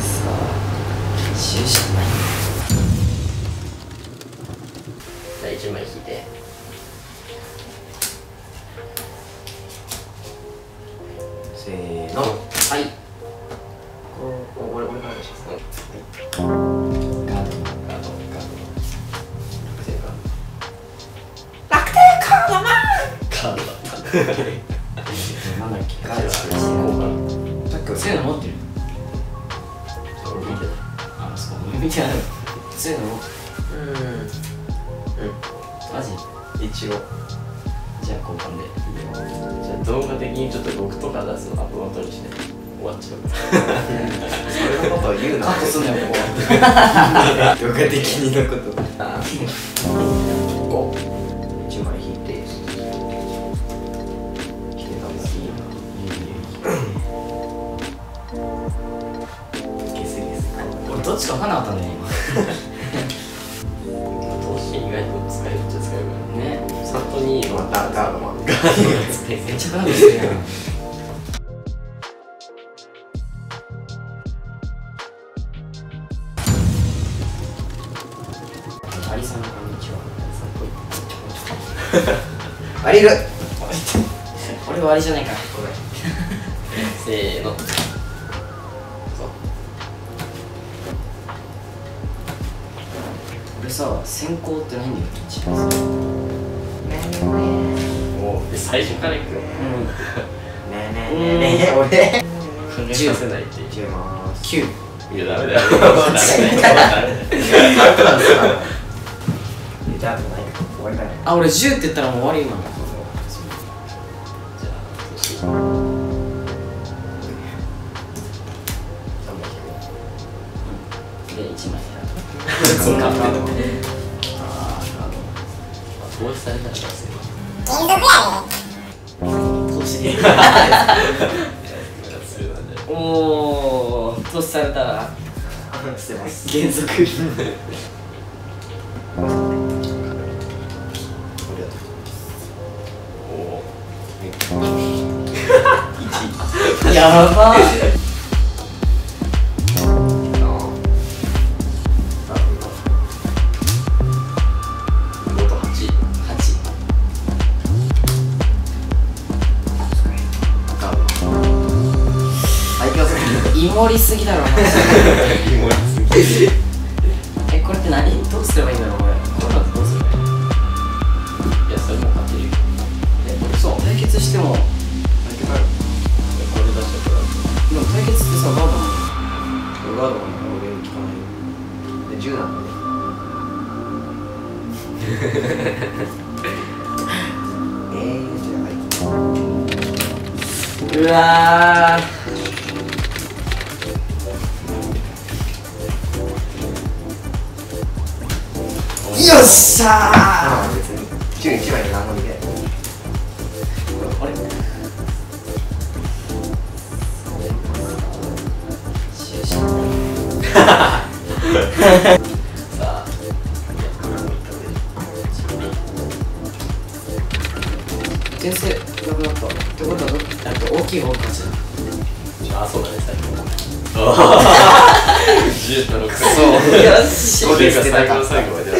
さ10しかない。じゃあ1枚引いてせーの。はい。おお俺俺からお願い。しますガード。ガードガード。楽天カード。だっけガード。して交る換さっきそういうの持ってるあそう俺見てなそういうの持ってうん。マジ一応じゃあ交換でじゃあ動画的にちょっと僕とか出すの後々にして終わっちゃうそれのことを言うなカットすん。なよここ動画的にのことあお一枚引いて引いてたん。だゲスゲス俺どっちか分かんなかったんだよ投資意外と使えるっちゃ使えるからねサントニーのまたガードマンが。めっちゃガードしてるやんアリさんこんにちは。アリル。俺はアリじゃないからごめんせーの俺さ先行ってないん。だよ一番もうで最初からいくようんねえ。ねえ。ねえ。ねえ。俺考え。させないっていう違います9いやダメだよダメだよダメだよアウトなんですかじゃあないか終わりだねあ俺10って言ったらもう終わり今じゃあそして3枚引くで1枚そうかカードあ統一されたら出せよ投資おお投資。されたら捨てます減速やば。モりすぎだろマジでえこれって何？どうすればいいんだろう俺これだとどうすればいいいやそれも勝てるよえそう。対決しても。これ出しちゃったでも対決ってさガードもガードマン俺に聞かないで10なんだね。えー、じゃあはい。うわよっしゃー。別に11枚で何もできないあれさあなくなったってことはどあと大きい方あそうだね最後。10と6そう。よし。5で最後の最後まで